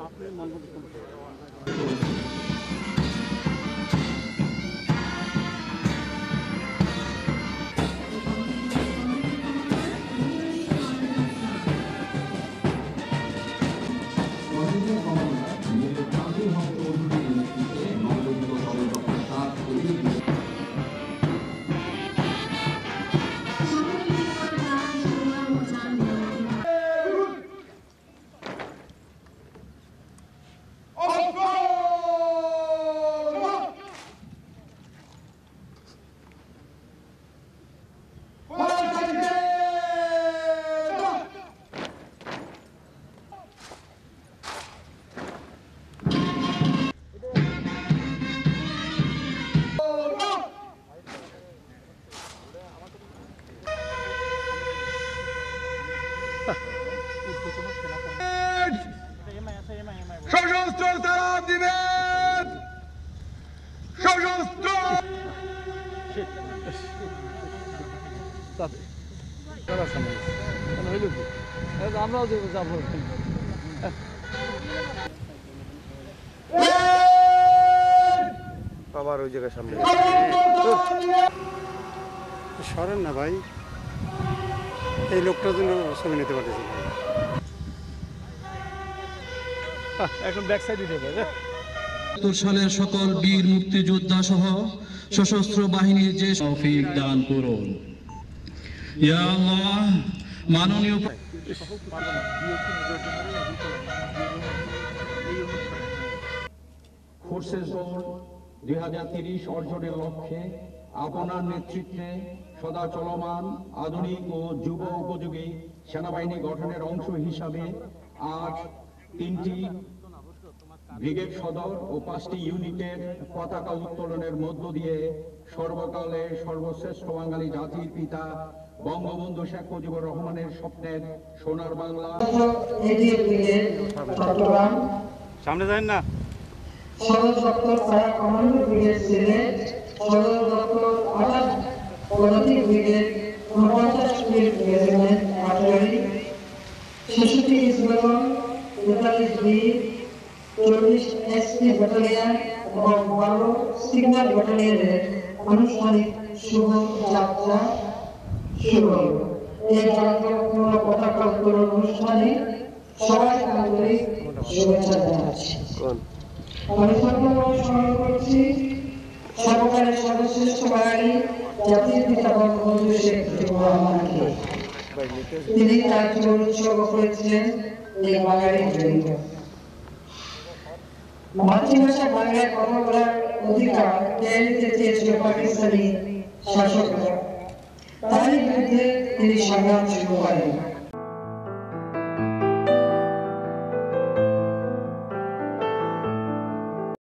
आपने मांगों को সশস্ত্র তারা দিবেন সশস্ত্র। আমরাও যাব। আবার ওই জায়গায় সামনে সরেন না ভাই। এই লোকটার জন্য ছবি নিতে পারতেছি না। এখন ব্যাক সাইডে দেবে সালের সকল বীর মুক্তিযোদ্ধা সহ সশস্ত্র বাহিনীর যে তৌফিক দান করুন ইয়া আল্লাহ মাননীয় দুই হাজার তিরিশ অর্জনের লক্ষ্যে আপনার নেতৃত্বে সদা চলমান আধুনিক ও যুব উপযোগী সেনাবাহিনী গঠনের অংশ হিসাবে আজ তিনটি ব্রিগেড সদর ও পাঁচটি ইউনিটের পতাকা উত্তোলনের মধ্য দিয়ে সর্বকালে সর্বশ্রেষ্ঠ বাঙালি জাতির পিতা বঙ্গবন্ধু শেখ মুজিবুর রহমানের স্বপ্নের সোনার বাংলা। সামনে যান না। সদর দপ্তর পাড়া কমান্ডো ব্রিগেড সিলেট সদর দপ্তর আলাদ পদাতিক ব্রিগেড উনপঞ্চাশ ফিল্ড রেজিমেন্ট আর্টিলারি ছেষট্টি ইসবেগন তেতাল্লিশ বি চল্লিশ এসপি ব্যাটালিয়ন এবং বারো সিগন্যাল ব্যাটালিয়নের আনুষ্ঠানিক শুভ যাত্রা শুরু হল এই জাতীয়পূর্ণ পতাকা উত্তোলন অনুষ্ঠানে সবাই আন্তরিক শুভেচ্ছা জানাচ্ছি। তিনি তার জীবন উৎসর্গ করেছিলেন এই বাঙালির জন্য মাতৃভাষা বাংলায় কথা বলার অধিকার কেড়ে নিতে চেয়েছিল পাকিস্তানি শাসকরা তারই বিরুদ্ধে তিনি সংগ্রাম শুরু করেন।